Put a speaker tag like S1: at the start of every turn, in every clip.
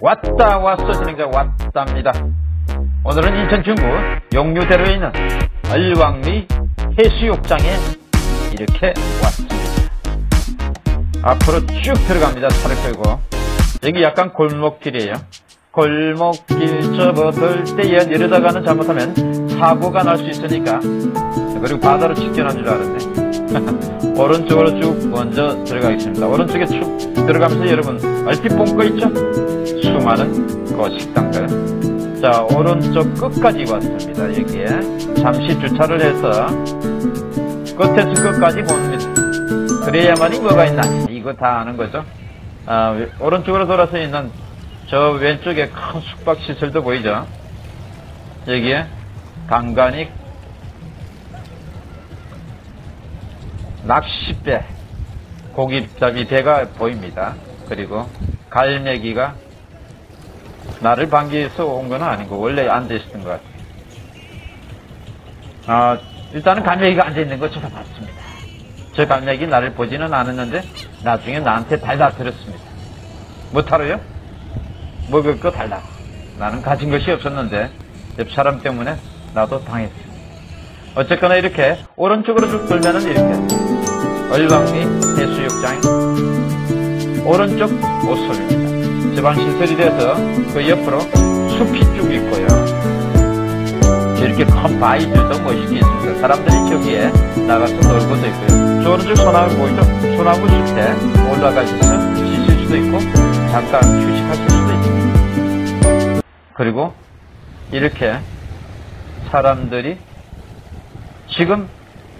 S1: 왔다 왔어 진행자 왔답니다. 오늘은 인천 중구 용류대로에 있는 얼왕리 해수욕장에 이렇게 왔습니다. 앞으로 쭉 들어갑니다. 차를 끌고 여기 약간 골목길이에요. 골목길 접어들 때에 내려다가는 잘못하면 사고가 날 수 있으니까 그리고 바다로 직전한 줄 알았네. 오른쪽으로 쭉 먼저 들어가겠습니다. 오른쪽에 쭉 들어가면서 여러분 얼핏 본거 있죠? 그 식당들. 자 오른쪽 끝까지 왔습니다. 여기에 잠시 주차를 해서 끝에서 끝까지 봅니다. 그래야만이 뭐가 있나 이거 다 아는 거죠. 아, 오른쪽으로 돌아서 있는 저 왼쪽에 큰 숙박시설도 보이죠? 여기에 간간히 낚싯배, 고깃잡이 배가 보입니다. 그리고 갈매기가 나를 반기해서 온 건 아니고 원래 앉아있었던 것 같아요. 아, 일단은 갈매기가 앉아있는 거 제가 봤습니다. 저 갈매기 나를 보지는 않았는데 나중에 나한테 달라들었습니다. 못하러요? 먹을 거 달라. 나는 가진 것이 없었는데 옆 사람 때문에 나도 당했어. 어쨌거나 이렇게 오른쪽으로 쭉 돌면은 이렇게 얼왕리 해수욕장 오른쪽 오솔입니다. 집안 시설이 돼서 그 옆으로 숲이 쭉 있고요. 이렇게 큰 바위들도 멋있게 있습니다. 사람들이 저기에 나가서 놀고도 있고요. 저 오른쪽 소나무 보이죠? 소나무 숲에 올라가셔서 쉬실 수도 있고 잠깐 휴식하실 수도 있습니다. 그리고 이렇게 사람들이 지금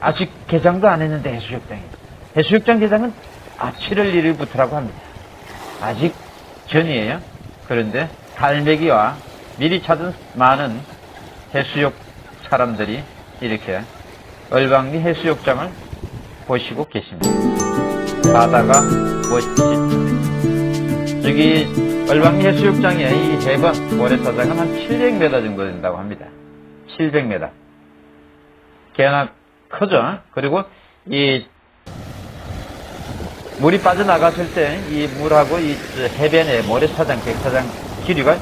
S1: 아직 개장도 안 했는데 해수욕장입니다. 해수욕장 개장은 아 7월 1일부터라고 합니다. 아직 전이에요. 그런데 갈매기와 미리 찾은 많은 해수욕 사람들이 이렇게 얼방리 해수욕장을 보시고 계십니다. 바다가 멋지죠. 여기 얼방리 해수욕장의 이 해변 모래사장은 한 700m 정도 된다고 합니다. 700m. 꽤나 크죠. 그리고 이 물이 빠져나갔을 때 이 물하고 이 해변의 모래사장, 백사장 길이가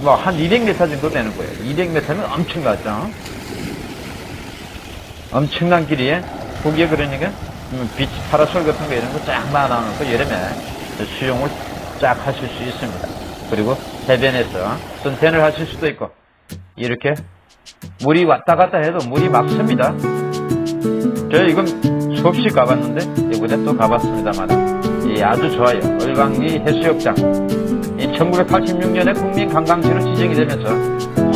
S1: 뭐 한 200m 정도 되는 거예요. 200m면 엄청나죠. 엄청난 길이에 거기에 그러니까 비치 파라솔 같은 거 이런 거 쫙 많아놓고 여름에 수영을 쫙 하실 수 있습니다. 그리고 해변에서 선탠을 하실 수도 있고 이렇게 물이 왔다 갔다 해도 물이 막습니다. 저 이건 수없이 가봤는데 이번에 또 가봤습니다만 예, 아주 좋아요. 얼광리 해수욕장. 1986년에 국민 관광지로 지정이 되면서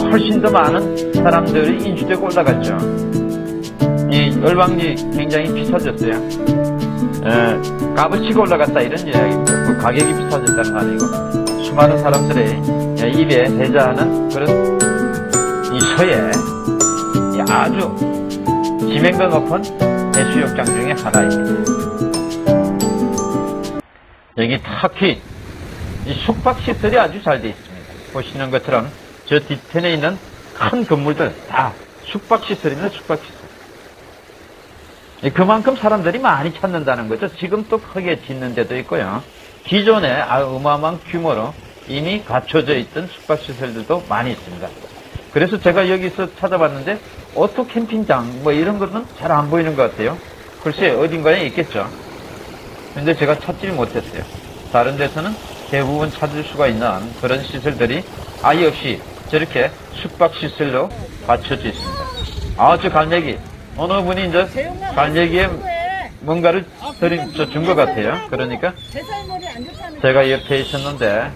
S1: 훨씬 더 많은 사람들이 인수되고 올라갔죠. 이 얼광리 굉장히 비싸졌어요. 에, 값을 치고 올라갔다 이런 이야기입니다. 그 가격이 비싸졌다는 거 아니고 수많은 사람들의 입에 대자하는 그런 이 서에 아주 지명도 높은 해수욕장 중에 하나입니다. 여기 특히 이 숙박 시설이 아주 잘 되어 있습니다. 보시는 것처럼 저 뒤편에 있는 큰 건물들 다 숙박 시설입니다. 숙박 시설. 그만큼 사람들이 많이 찾는다는 거죠. 지금 또 크게 짓는 데도 있고요. 기존에 어마어마한 규모로 이미 갖춰져 있던 숙박 시설들도 많이 있습니다. 그래서 제가 여기서 찾아봤는데 오토 캠핑장 뭐 이런 것은 잘 안 보이는 것 같아요. 글쎄 어딘가에 있겠죠. 근데 제가 찾지 못했어요. 다른 데서는 대부분 찾을 수가 있는 그런 시설들이 아예 없이 저렇게 숙박 시설로 갖춰져 있습니다. 아, 저 갈매기. 어느 분이 이제 갈매기에 뭔가를 드린, 준 것 같아요. 그러니까 제가 옆에 있었는데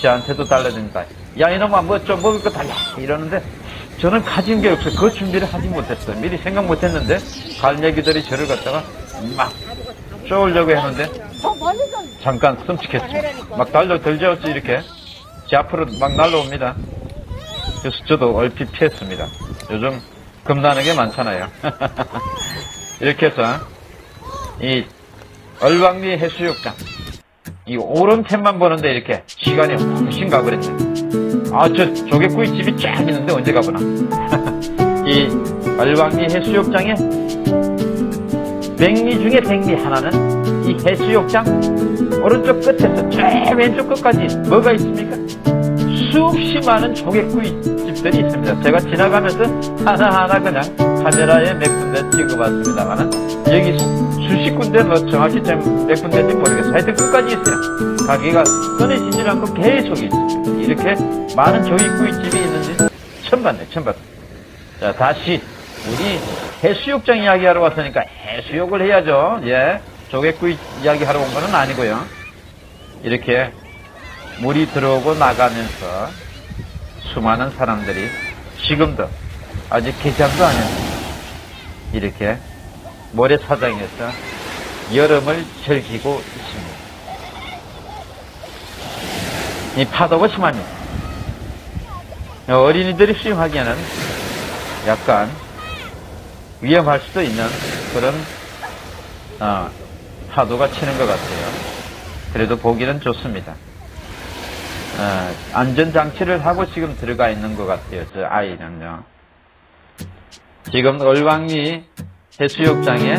S1: 저한테도 달라진다. 야, 이놈아, 뭐 좀 먹을 거 달라. 이러는데 저는 가진 게 없어요. 그 준비를 하지 못했어요. 미리 생각 못했는데 갈매기들이 저를 갖다가 막 쏘려고 했는데 잠깐 끔찍했습니다. 막 달려들죠 이렇게 제 앞으로 막 날라옵니다. 그래서 저도 얼핏 피했습니다. 요즘 겁나는 게 많잖아요. 이렇게 해서 이 얼왕리 해수욕장 이 오른편만 보는데 이렇게 시간이 훨씬 가버렸네. 아, 저 조개구이 집이 쫙 있는데 언제 가보나. 이 얼왕리 해수욕장에 백리 중에 백리 하나는 이 해수욕장 오른쪽 끝에서 제 왼쪽 끝까지 뭐가 있습니까? 수없이 많은 조개구이 집들이 있습니다. 제가 지나가면서 하나하나 그냥 카메라에 몇 군데 찍어봤습니다만은 여기 수십 군데 뭐 정확히 몇 군데인지 모르겠어요. 하여튼 끝까지 있어요. 가게가 끊어지지 않고 계속 있습니다. 이렇게 많은 조개구이 집이 있는지 처음 봤네, 처음 봤어. 자, 다시 우리 해수욕장 이야기하러 왔으니까 해수욕을 해야죠. 예. 조개구이 이야기하러 온건 아니고요. 이렇게 물이 들어오고 나가면서 수많은 사람들이 지금도 아직 개장도 안 했는데 이렇게 모래사장에서 여름을 즐기고 있습니다. 이 파도가 심합니다. 어린이들이 수영하기에는 약간 위험할 수도 있는 그런 어, 파도가 치는 것 같아요. 그래도 보기는 좋습니다. 어, 안전장치를 하고 지금 들어가 있는 것 같아요. 저 아이는요. 지금 얼왕리 해수욕장의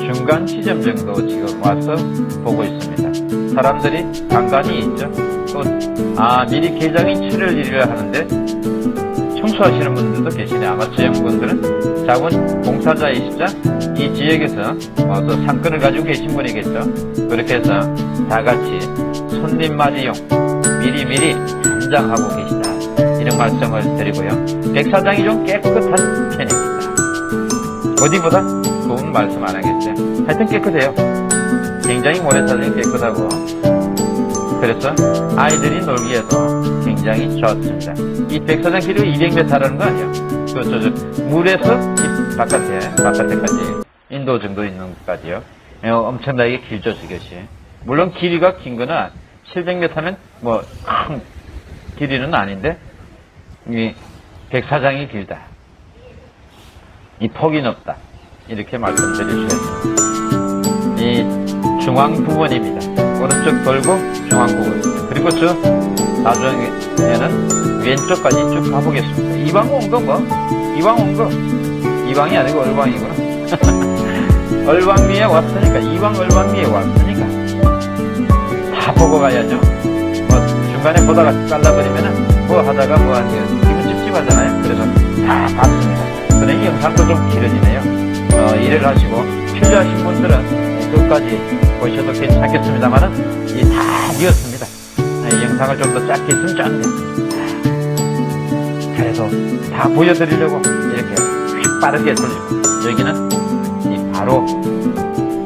S1: 중간 지점 정도 지금 와서 보고 있습니다. 사람들이 간간히 있죠. 또, 아, 미리 개장이 7월 1일 하는데 청소하시는 분들도 계시네. 아마 지역분들은 자본 봉사자이시자 이 지역에서 어, 또 상권을 가지고 계신 분이겠죠. 그렇게 해서 다 같이 손님 맞이용 미리미리 한장하고 계시다. 이런 말씀을 드리고요. 백사장이 좀 깨끗한. 어디보다 좋은 말씀 안 하겠어요. 하여튼 깨끗해요. 굉장히 모래사장이 깨끗하고 그래서 아이들이 놀기에도 굉장히 좋습니다. 이 백사장 길이가 200m라는 거 아니에요? 그, 저, 저, 물에서 이 바깥에, 바깥에까지, 인도 정도 있는 것까지요. 어, 엄청나게 길죠, 저것이. 물론 길이가 긴 거는 700m면 뭐, 큰 길이는 아닌데, 이 백사장이 길다. 이 폭이 높다. 이렇게 말씀드릴 수 있습니다. 이 중앙 부분입니다. 오른쪽 돌고 중앙 부분. 그리고 저 나중에는 왼쪽까지 쭉 가보겠습니다. 이방 온 거 뭐? 이방 온 거. 이방이 아니고 얼방이구나. 얼방미에 왔으니까, 이방 얼방미에 왔으니까. 다 보고 가야죠. 뭐, 중간에 보다가 잘라버리면은, 뭐 하다가 뭐 하니까 기분 찝찝하잖아요. 그래서 다 봤습니다. 이 영상도 좀 길어지네요. 어, 일을 하시고, 필요하신 분들은 끝까지 보셔도 괜찮겠습니다만은, 이다 비었습니다. 이 영상을 좀 더 짧게 했으면 좋은데. 그래서 다 보여드리려고 이렇게 휙 빠르게 돌리고, 여기는 이 바로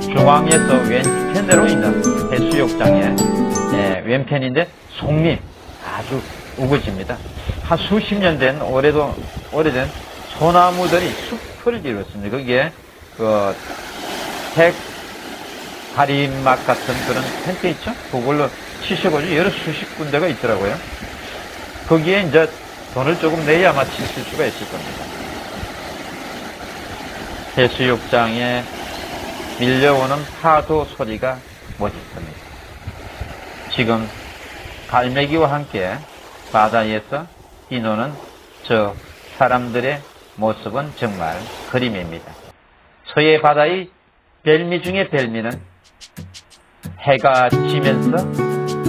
S1: 중앙에서 왼편으로 있는 해수욕장의 예, 왼편인데 송림 아주 우거집니다. 한 수십 년 된 오래도 오래된 소나무들이 숲을 이루었습니다. 거기에 그택 가림막 같은 그런 텐트 있죠? 그걸로 치셔가지고 여러 수십 군데가 있더라고요. 거기에 이제 돈을 조금 내야만 치실 수가 있을 겁니다. 해수욕장에 밀려오는 파도 소리가 멋있습니다. 지금 갈매기와 함께 바다에서 뛰노는 저 사람들의 모습은 정말 그림입니다. 서해 바다의 별미 중의 별미는 해가 지면서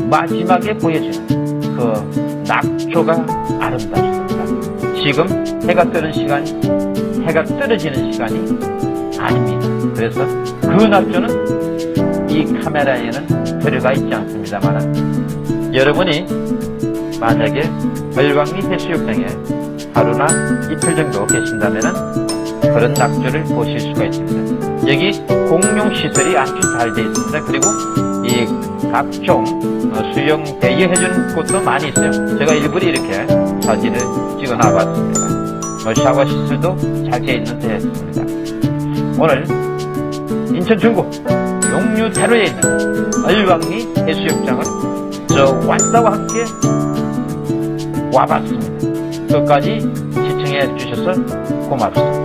S1: 마지막에 보여주는 그 낙조가 아름답습니다. 지금 해가 뜨는 시간이 해가 떨어지는 시간이 아닙니다. 그래서 그 낙조는 이 카메라에는 들어가 있지 않습니다만 여러분이 만약에 얼광리 해수욕장에 하루나 이틀 정도 계신다면 그런 낙조를 보실 수가 있습니다. 여기 공용시설이 아주 잘 되어 있습니다. 그리고 이 각종 수영 대여해주는 곳도 많이 있어요. 제가 일부러 이렇게 사진을 찍어 놔봤습니다. 뭐 샤워 시설도 잘 되어 있는 데였습니다. 오늘 인천 중구 용류대로에 있는 얼왕리 해수욕장을 저 완다와 함께 와봤습니다. 끝까지 시청해 주셔서 고맙습니다.